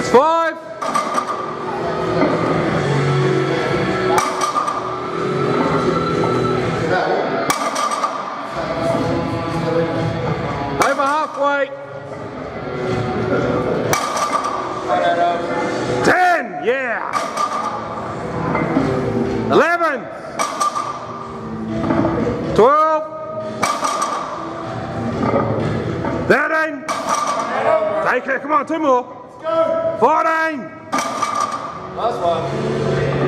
It's five. Over halfway. Ten, yeah. Eleven. Twelve. Thirteen. Take it, come on, two more. Fourteen. Last one.